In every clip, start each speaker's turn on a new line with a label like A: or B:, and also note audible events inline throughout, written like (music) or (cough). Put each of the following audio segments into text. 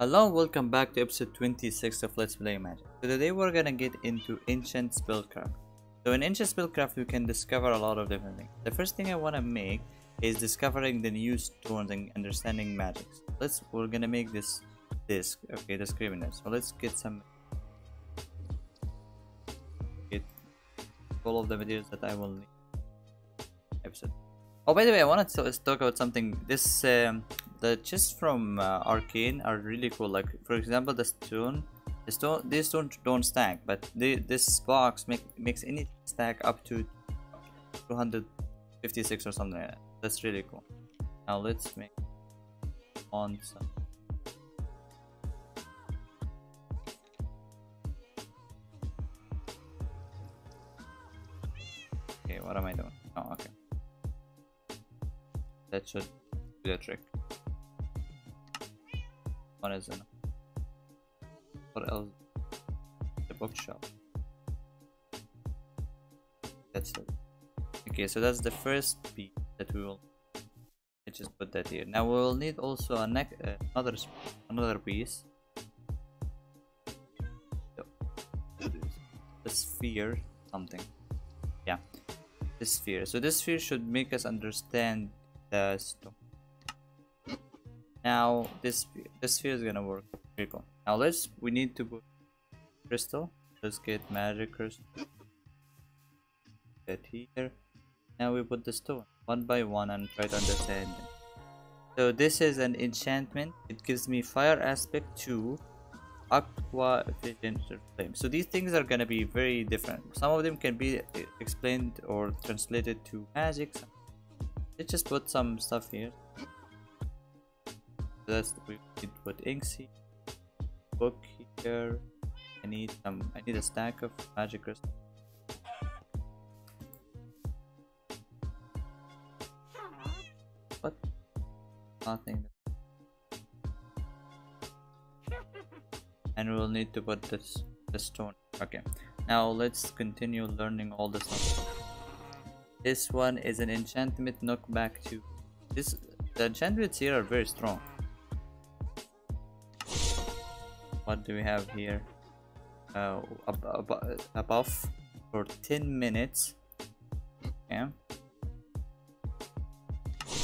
A: Hello, welcome back to episode 26 of Let's Play Magic. So today we're gonna get into Ancient Spellcraft. So in Ancient Spellcraft we can discover a lot of different things. The first thing I wanna make is discovering the new stones and understanding magics. Let's we're gonna make this disc. Okay, the scrivener. So let's get some get all of the materials that I will need. Episode. Oh, by the way, I wanted to talk about something. This um, the chests from uh, Arcane are really cool. Like for example, the stone, the stone, these don't don't stack, but this box make makes any stack up to 256 or something. Like that. That's really cool. Now let's make on some. Okay, what am I doing? Oh, okay. That should do the trick. What is it? What else? The bookshop. That's it. Okay, so that's the first piece that we will. I just put that here. Now we will need also a neck, uh, another another piece. The sphere, something. Yeah, this sphere. So this sphere should make us understand the stone now this this sphere is gonna work. Very cool. Now let's we need to put crystal. Let's get magic crystal. Get here. Now we put the stone. One by one and try to understand them so this is an enchantment. It gives me fire aspect 2 aqua affinity flame. So these things are gonna be very different. Some of them can be uh, explained or translated to magic. Let's just put some stuff here that's we need put inksy book here. I need some I need a stack of magic crystals. What nothing. And we'll need to put this the stone. Okay. Now let's continue learning all this stuff. This one is an enchantment knockback too. this the enchantments here are very strong what do we have here? Uh, ab ab above for 10 minutes. Yeah.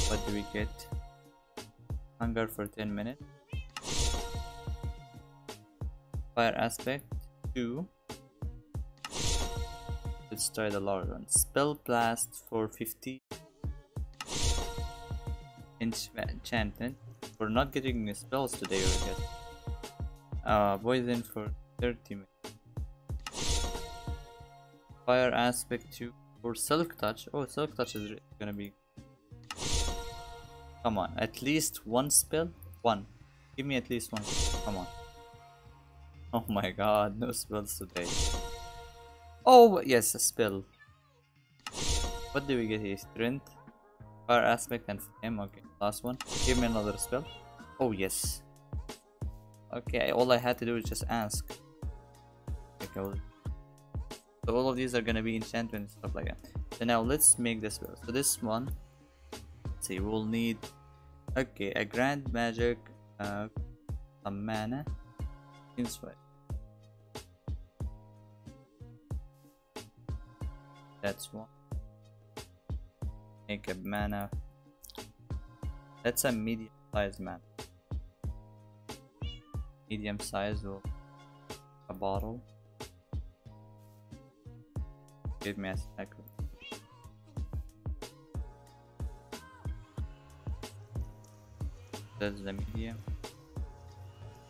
A: What do we get? Hunger for 10 minutes. Fire aspect 2 let's try the large one. Spell blast for 50 enchantment for not getting spells today we get uh, poison for 30 minutes. Fire aspect 2 for silk touch. Oh, silk touch is gonna be. Come on, at least one spell? One. Give me at least one. Come on. (laughs) Oh my god, no spells today. Oh, yes, a spell. What do we get here? Strength, fire aspect, and flame. Okay, last one. Give me another spell. Oh, yes. Okay, all I had to do is just ask. Okay, so all of these are gonna be enchantment and stuff like that. So now let's make this spell. So this one, let's see, we'll need okay a grand magic, uh, some mana, insight. That's one. Make a mana. That's a medium sized mana medium size of a bottle. Give me a second. That's the medium.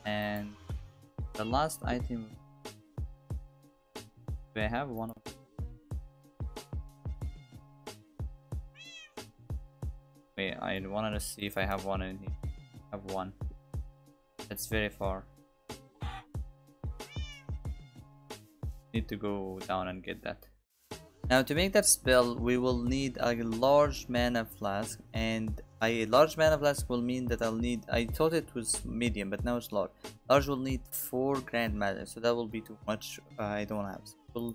A: And the last item I have one of Wait, I wanted to see if I have one in here. I have one. It's very far. Need to go down and get that. Now to make that spell, we will need a large mana flask and a large mana flask will mean that I'll need, I thought it was medium but now it's large. Large will need 4 grand magic so that will be too much, uh, I don't have. We'll,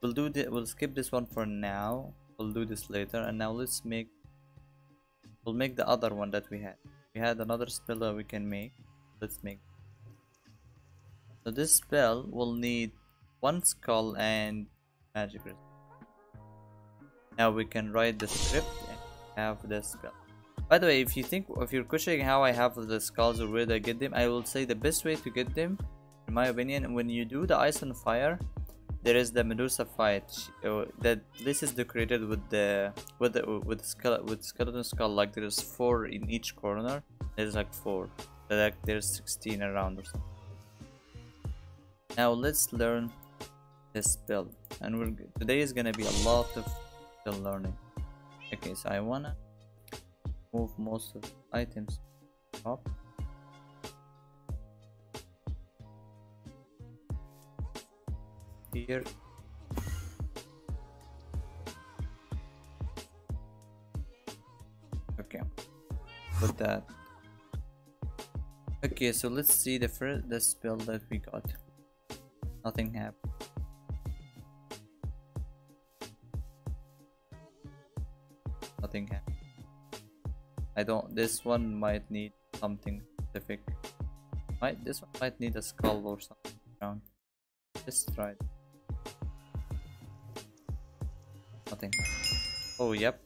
A: we'll do the, we'll skip this one for now, we'll do this later and now let's make, we'll make the other one that we had. We had another spell that we can make let's make So this spell will need one skull and magic. Now we can write the script and have the skull. By the way, if you think if you're questioning how I have the skulls or where I get them, I will say the best way to get them, in my opinion, when you do the ice and fire, there is the Medusa fight uh, that this is decorated with the with the with skull with skeleton skull like there's four in each corner. There's like four. Like there's 16 around or something. Now let's learn this build, and we're today is gonna be a lot of learning. Okay, so I wanna move most of the items up. Here. Okay, put that. Okay, so let's see the first the spell that we got. Nothing happened. Nothing. I don't. This one might need something specific. Might this one might need a skull or something around. Just try. It. Nothing. Oh yep.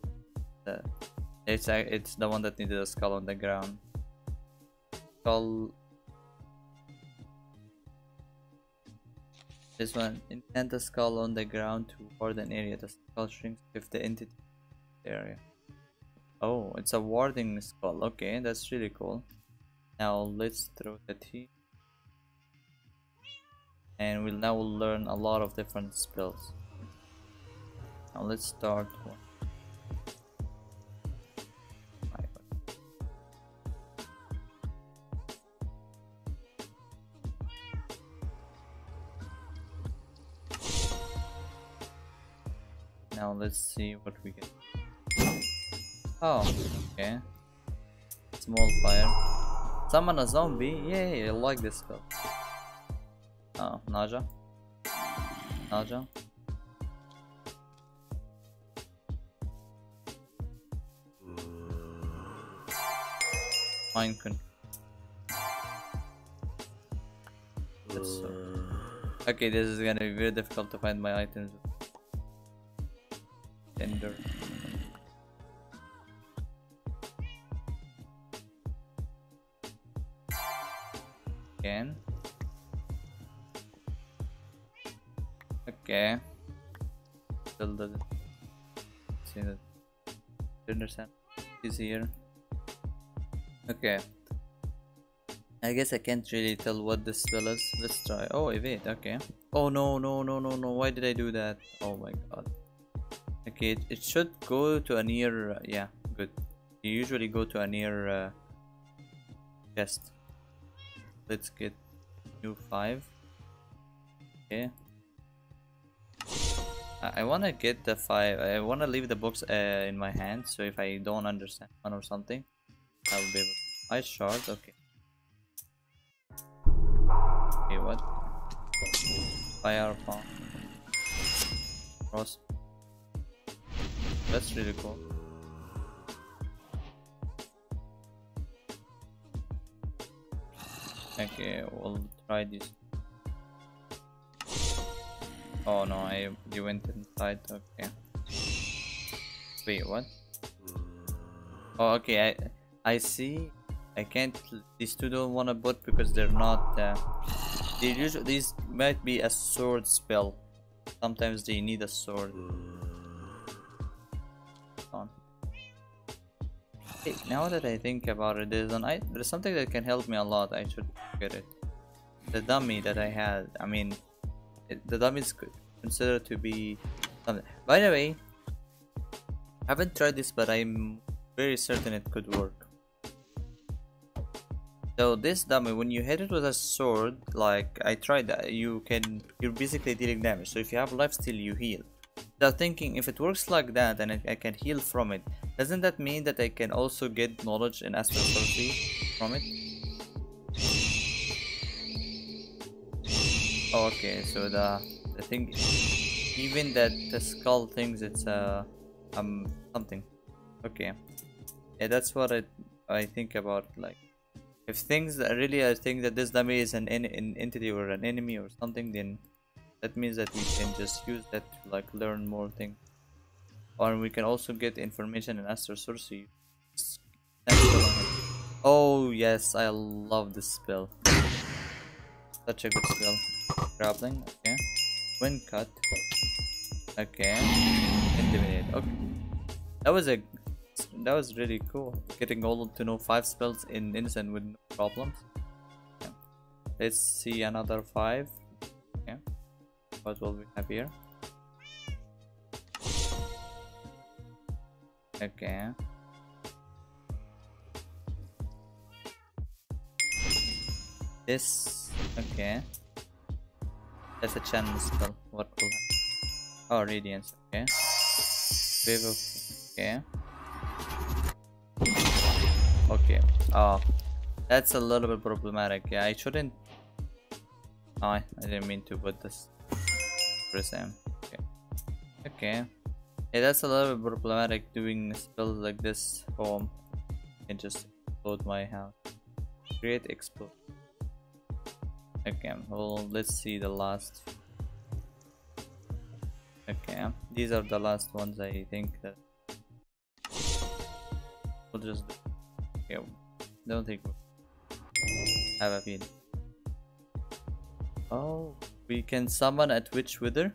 A: It's it's the one that needed a skull on the ground. Skull. This one. Intend the skull on the ground toward an area. The skull shrinks if the entity area. Oh, it's a warding skull. Okay, that's really cool. Now let's throw that here. And we'll now learn a lot of different spells. Now let's start one. Now let's see what we get. Oh, okay. Small fire. Summon a zombie? Yay, I like this spell. Oh, Naja. Naja. Mind control. Okay, this is gonna be very difficult to find my items. Tender. Okay. Still doesn't see that. Understand? Is here. Okay. I guess I can't really tell what this spell is. Let's try. Oh, evade. Okay. Oh no, no, no, no, no. Why did I do that? Oh my god. Okay, it, it should go to a near. Uh, yeah, good. You usually go to a near uh, chest let's get new 5 okay I, I want to get the 5 I want to leave the books uh, in my hand so if I don't understand one or something I will be able to ice shard okay. Okay what? Fire palm cross. That's really cool. Okay, we'll try this. Oh no, I you went inside. Okay. Wait, what? Oh, okay. I I see. I can't. These two don't want to boot because they're not. Uh, they usually these might be a sword spell. Sometimes they need a sword. On. Hey, now that I think about it, there's an I there's something that can help me a lot. I should get it. The dummy that I had. I mean, the dummy is considered to be something. By the way, I haven't tried this, but I'm very certain it could work. So this dummy, when you hit it with a sword, like I tried that, you can you're basically dealing damage. So if you have life steal, you heal. So thinking if it works like that and I can heal from it, doesn't that mean that I can also get knowledge and astral from it? Okay, so the the thing, even that the skull thinks it's uh um something. Okay, yeah, that's what I I think about like if things that really I think that this dummy is an, an entity or an enemy or something, then that means that we can just use that to like learn more things. Or we can also get information in Astral Sorcery. Oh yes, I love this spell. Such a good spell. Grappling, okay. Wind cut. Okay. Intimidate. Okay. That was a that was really cool. Getting all to know five spells in instant with no problems. Yeah. Let's see another five. Okay. What will we have here? Okay. This okay. That's a channel spell. What will happen? Oh radiance, okay. Wave of okay. Okay. Oh, that's a little bit problematic. Yeah, I shouldn't. Oh, I didn't mean to put this. Press M. Okay. Okay. Yeah, that's a little bit problematic doing spells like this home. And just explode my house. Create explode. Okay, well, let's see the last. Okay, these are the last ones I think that we'll just Okay, don't think we have a feeling. Oh, we can summon at which Wither.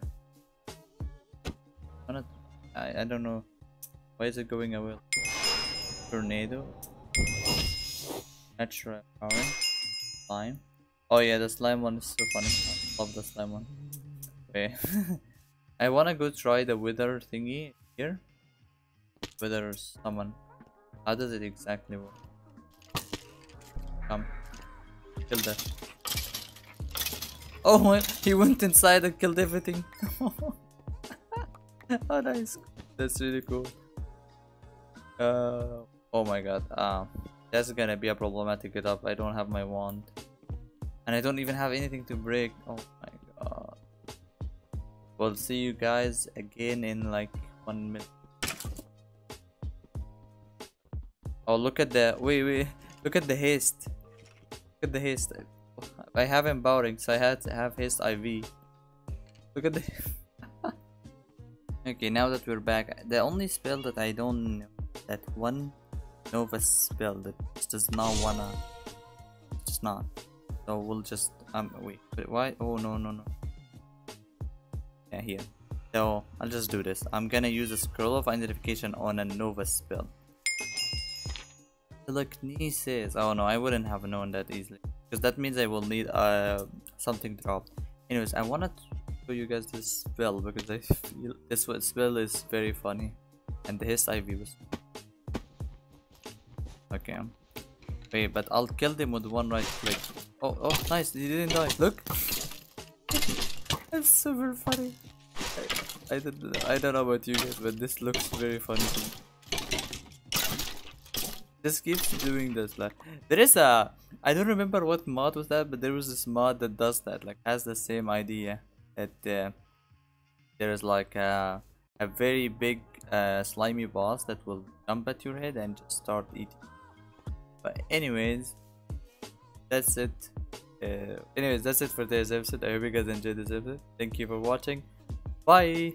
A: I, I don't know. Why is it going away? Tornado. Natural power. Slime. Oh yeah, the slime one is so funny. I love the slime one. Okay. (laughs) I wanna go try the wither thingy here. Wither summon. How does it exactly work? Come. Kill that. Oh, he went inside and killed everything. (laughs) oh, nice. That's really cool. Uh, oh my god. Uh, that's gonna be a problematic get up. I don't have my wand. And I don't even have anything to break. Oh my god. We'll see you guys again in like one minute. Oh, look at the wait, wait. Look at the haste. Look at the haste. I have empowering, so I had to have haste IV. Look at the. (laughs) okay, now that we're back, the only spell that I don't know, that one Nova spell that just does not wanna, just not. So we'll just um wait, wait why? Oh no no no. Yeah, here. So I'll just do this. I'm gonna use a scroll of identification on a Nova spell. Telekinesis. Oh no, I wouldn't have known that easily. Because that means I will need uh, something dropped. Anyways, I wanna show you guys this spell because I feel this spell is very funny. And his IV was... Okay. Wait, but I'll kill them with one right click. Oh, oh, nice, he didn't die. Look! That's super funny. I, I, don't, I don't know about you guys, but this looks very funny to me just keeps doing this like there is a i don't remember what mod was that but there was this mod that does that like has the same idea that uh, there is like a, a very big uh, slimy boss that will jump at your head and just start eating but anyways that's it. Uh, anyways that's it for today's episode. I hope you guys enjoyed this episode. Thank you for watching. Bye